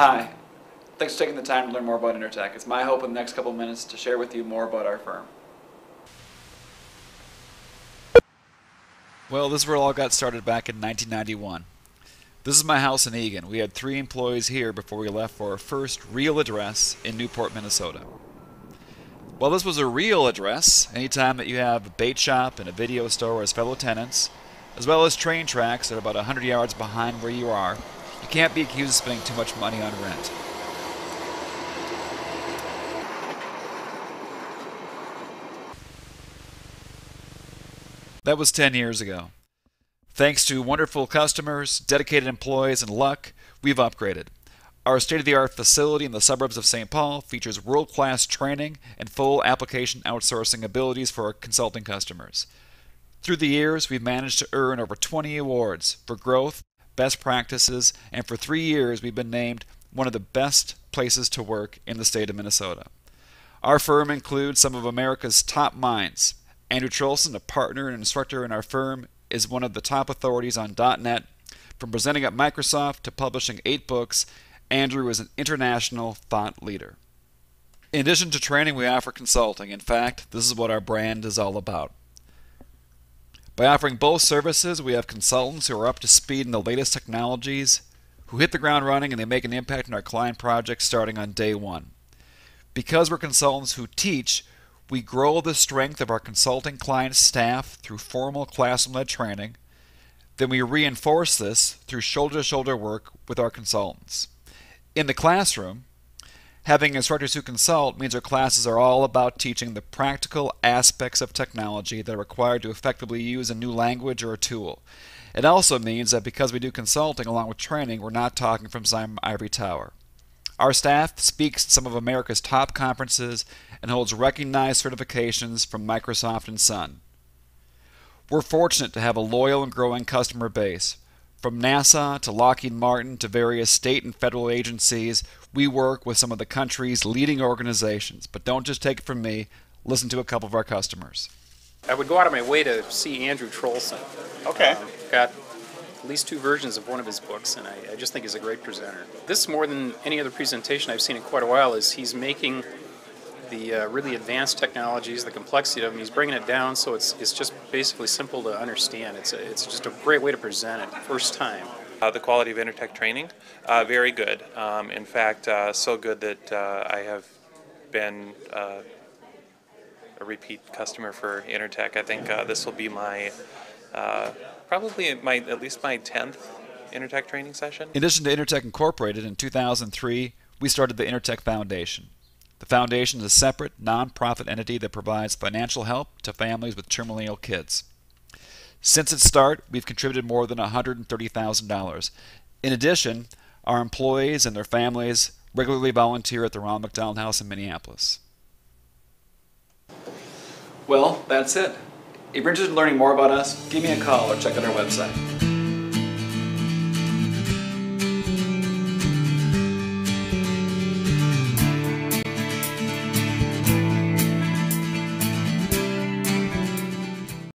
Hi. Thanks for taking the time to learn more about Intertech. It's my hope in the next couple minutes to share with you more about our firm. Well, this is where it all got started back in 1991. This is my house in Eagan. We had three employees here before we left for our first real address in Newport, Minnesota. Well, this was a real address. Anytime that you have a bait shop and a video store as fellow tenants, as well as train tracks that are about 100 yards behind where you are, you can't be accused of spending too much money on rent. That was 10 years ago. Thanks to wonderful customers, dedicated employees, and luck, we've upgraded. Our state of the art facility in the suburbs of St. Paul features world class training and full application outsourcing abilities for our consulting customers. Through the years, we've managed to earn over 20 awards for growth, best practices, and for three years, we've been named one of the best places to work in the state of Minnesota. Our firm includes some of America's top minds. Andrew Troelsen, a partner and instructor in our firm, is one of the top authorities on .NET. From presenting at Microsoft to publishing eight books, Andrew is an international thought leader. In addition to training, we offer consulting. In fact, this is what our brand is all about. By offering both services, we have consultants who are up to speed in the latest technologies, who hit the ground running and they make an impact on our client projects starting on day one. Because we're consultants who teach, we grow the strength of our consulting client staff through formal classroom led training. Then we reinforce this through shoulder to shoulder work with our consultants. In the classroom, having instructors who consult means our classes are all about teaching the practical aspects of technology that are required to effectively use a new language or a tool. It also means that because we do consulting along with training, we're not talking from some ivory tower. Our staff speaks at some of America's top conferences and holds recognized certifications from Microsoft and Sun. We're fortunate to have a loyal and growing customer base. From NASA to Lockheed Martin to various state and federal agencies, we work with some of the country's leading organizations. But don't just take it from me, listen to a couple of our customers. I would go out of my way to see Andrew Troelsen. Okay. Um, got at least two versions of one of his books, and I, I just think he's a great presenter. This, more than any other presentation I've seen in quite a while, is he's making the uh, really advanced technologies, the complexity of them. He's bringing it down so it's it's just basically simple to understand. It's a, it's just a great way to present it first time. Uh, the quality of Intertech training, uh, very good. Um, in fact, uh, so good that uh, I have been uh, a repeat customer for Intertech. I think uh, this will be my probably my at least my tenth Intertech training session. In addition to Intertech Incorporated, in 2003, we started the Intertech Foundation. The foundation is a separate, nonprofit entity that provides financial help to families with terminally ill kids. Since its start, we've contributed more than $130,000. In addition, our employees and their families regularly volunteer at the Ronald McDonald House in Minneapolis. Well, that's it. If you're interested in learning more about us, give me a call or check out our website.